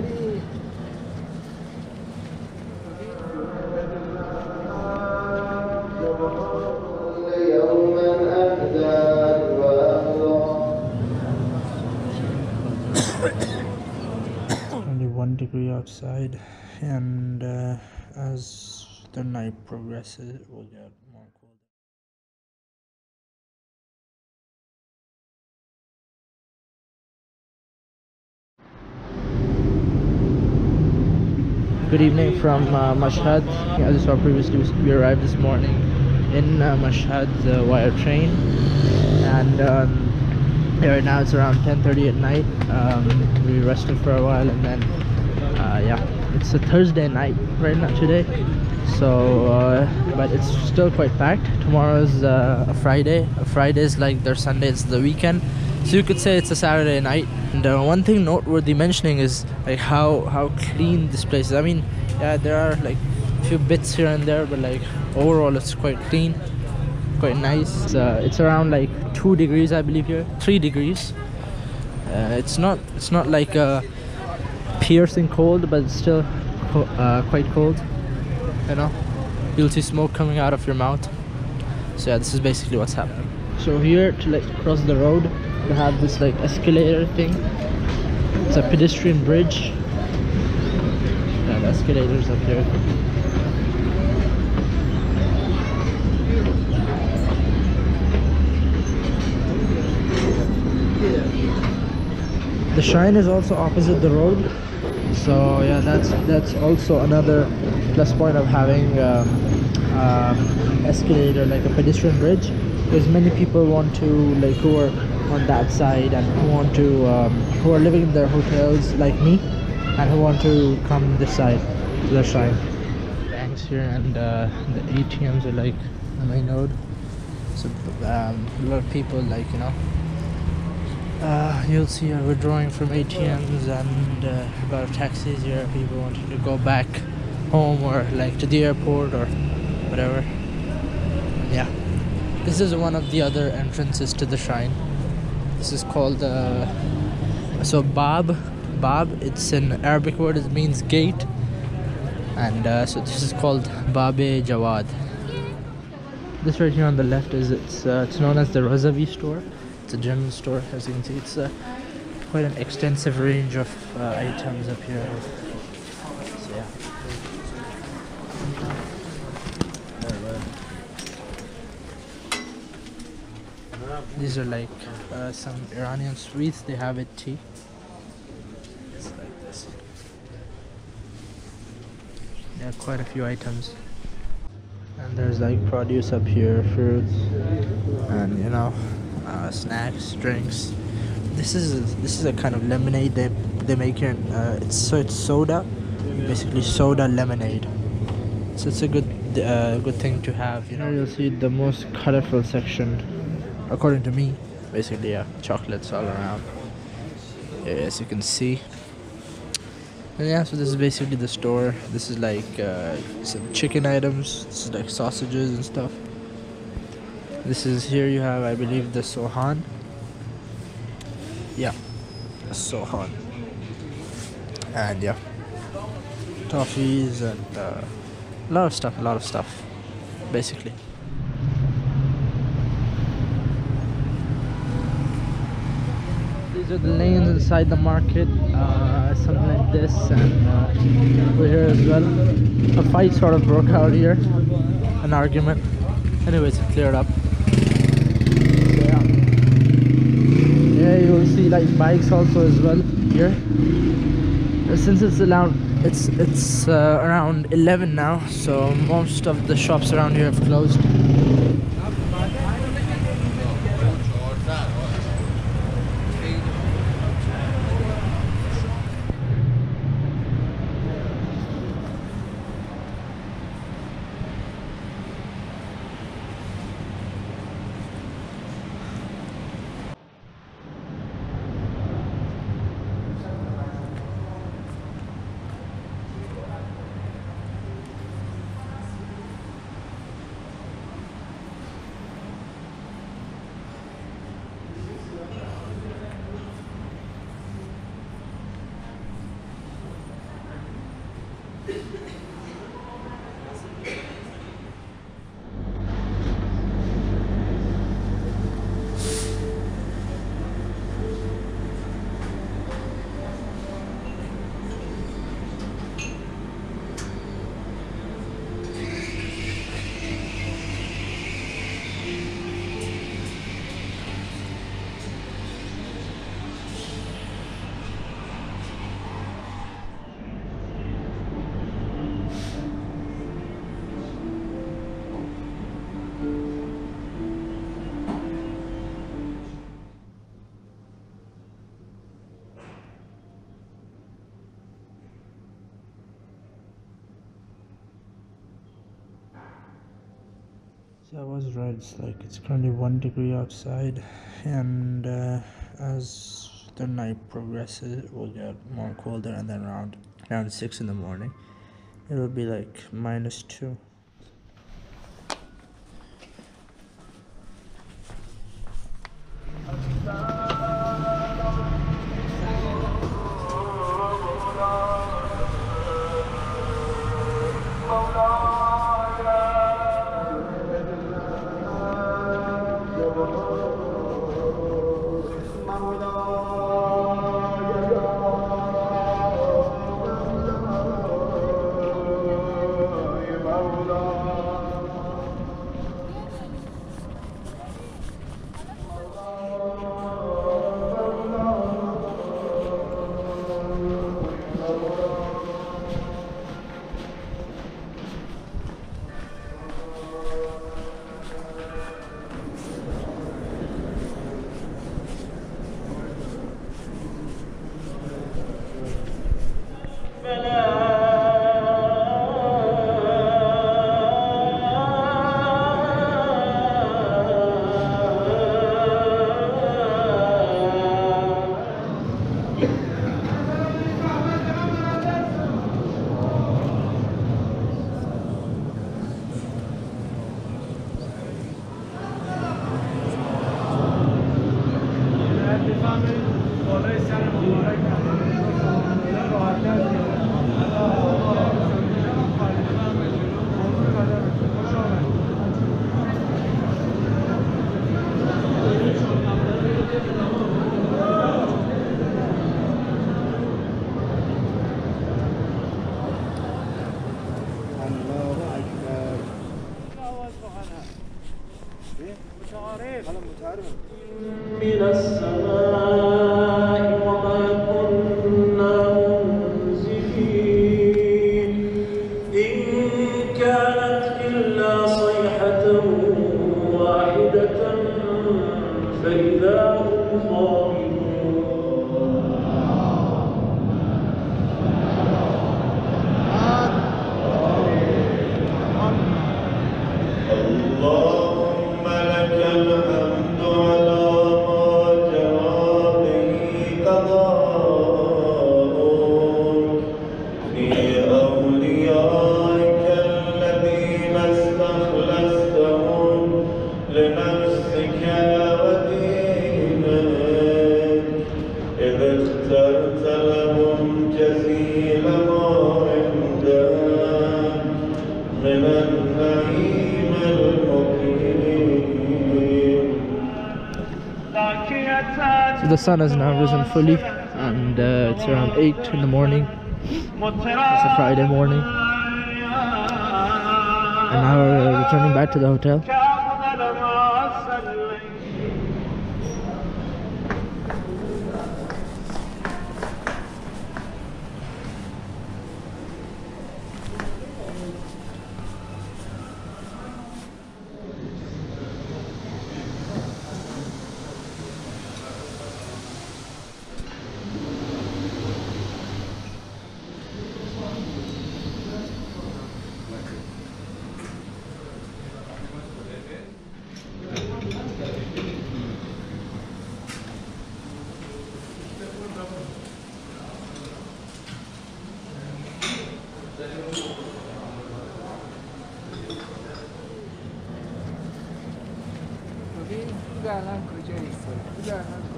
very only one degree outside and uh, as the night progresses it will get more good evening from uh, mashhad as you saw previously we arrived this morning in uh, mashhad the wire train and um, right now it's around 10:30 at night. Um, we rested for a while and then, uh, yeah, it's a Thursday night right now today. So, uh, but it's still quite packed. Tomorrow's uh, a Friday. A Friday is like their Sunday. It's the weekend. So you could say it's a Saturday night. And uh, one thing noteworthy mentioning is like how how clean this place is. I mean, yeah, there are like a few bits here and there, but like overall it's quite clean quite nice. It's, uh, it's around like two degrees, I believe here, three degrees. Uh, it's not it's not like uh, piercing cold, but it's still co- uh, quite cold. You know, you'll see smoke coming out of your mouth. So yeah, this is basically what's happening. So here to like cross the road, we have this like escalator thing. It's a pedestrian bridge. The escalators up here. the shrine is also opposite the road so yeah that's that's also another plus point of having um, um, escalator like a pedestrian bridge because many people want to like who are on that side and who want to um, who are living in their hotels like me and who want to come this side to the shrine banks here and uh, the atms are like my node so um, a lot of people like you know uh, you'll see uh, withdrawing from ATMs and uh, a lot of taxis here. People wanting to go back home or like to the airport or whatever. Yeah, this is one of the other entrances to the shrine. This is called uh, so Bab. Bab. It's an Arabic word. It means gate, and uh, so this is called Babe Jawad. This right here on the left is it's uh, it's known as the Razavi store. It's a general store, as you can see. It's uh, quite an extensive range of uh, items up here. These are like uh, some Iranian sweets. They have it tea. It's like this. There are quite a few items. And there's like produce up here, fruits, and you know, uh, snacks, drinks. This is this is a kind of lemonade they they make here. Uh, it's so it's soda, basically soda lemonade. So it's a good uh, good thing to have. You know, you'll see the most colorful section, according to me. Basically, yeah, chocolates all around. As you can see. And yeah, so this is basically the store. This is like uh, some chicken items. This is like sausages and stuff. This is here you have, I believe, the Sohan. Yeah, the Sohan. And yeah, toffees and uh, a lot of stuff, a lot of stuff, basically. Are the lanes inside the market, uh, something like this, and uh, we're here as well. A fight sort of broke out here, an argument. Anyways, it cleared up. Yeah. yeah, you will see like bikes also as well here. Uh, Since it's around, it's it's uh, around 11 now, so most of the shops around here have closed. So I was right. It's like it's currently one degree outside, and uh, as the night progresses, it will get more colder, and then around around six in the morning, it will be like minus two. مش عارف من السماء جزيل ما عندك من النعيم المقيم So the sun has now risen fully, and uh, it's around eight in the morning. It's a Friday morning, and now we're returning back to the hotel. الان کجا ایستاده؟ خود الان